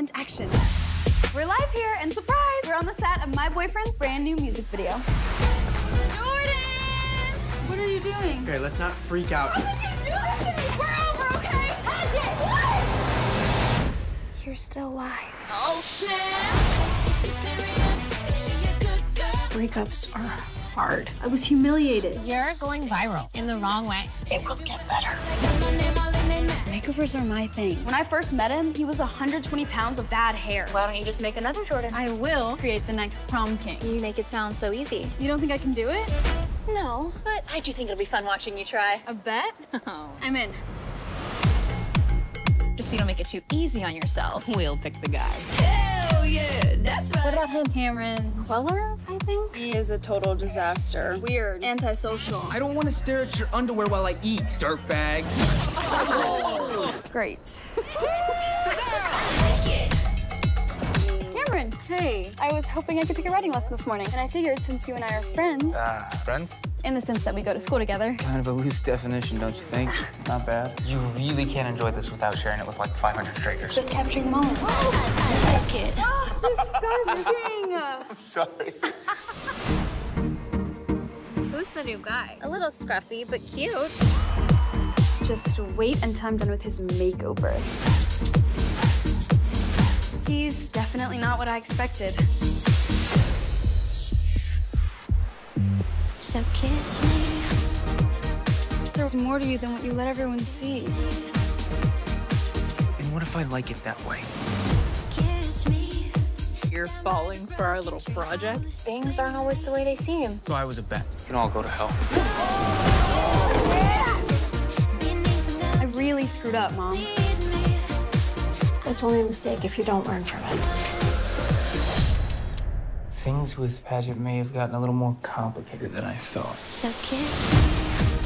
and action. We're live here, and surprise, we're on the set of my boyfriend's brand new music video. Jordan! What are you doing? Okay, let's not freak out. What did you do this to me? We're over, okay? Hatchet, what? You're still alive. Oh, shit! Is she serious? Is she a good girl? Breakups are hard. I was humiliated. You're going viral in the wrong way. It will get better. Makeovers are my thing. When I first met him, he was 120 pounds of bad hair. Why don't you just make another Jordan? I will create the next prom king. You make it sound so easy. You don't think I can do it? No, but I do think it'll be fun watching you try. A bet? Oh. I'm in. Just so you don't make it too easy on yourself. We'll pick the guy. What about him? Cameron. Kweller, I think? He is a total disaster. Weird, antisocial. I don't want to stare at your underwear while I eat, dirtbags. Great. Cameron, hey. I was hoping I could take a writing lesson this morning, and I figured since you and I are friends, Ah, friends? in the sense that we go to school together, Kind of a loose definition, don't you think? Not bad. You really can't enjoy this without sharing it with like 500 strangers. just capturing the moment. I like it. Disgusting. I'm sorry. Who's the new guy? A little scruffy, but cute. Just wait until I'm done with his makeover. He's definitely not what I expected. So kiss me. There's more to you than what you let everyone see. And what if I like it that way? Kiss me. You're falling for our little project. Things aren't always the way they seem. So I was a bet. You can all go to hell. I really screwed up, Mom. It's only a mistake if you don't learn from it. Things with Padgett may have gotten a little more complicated than I thought. So kiss me.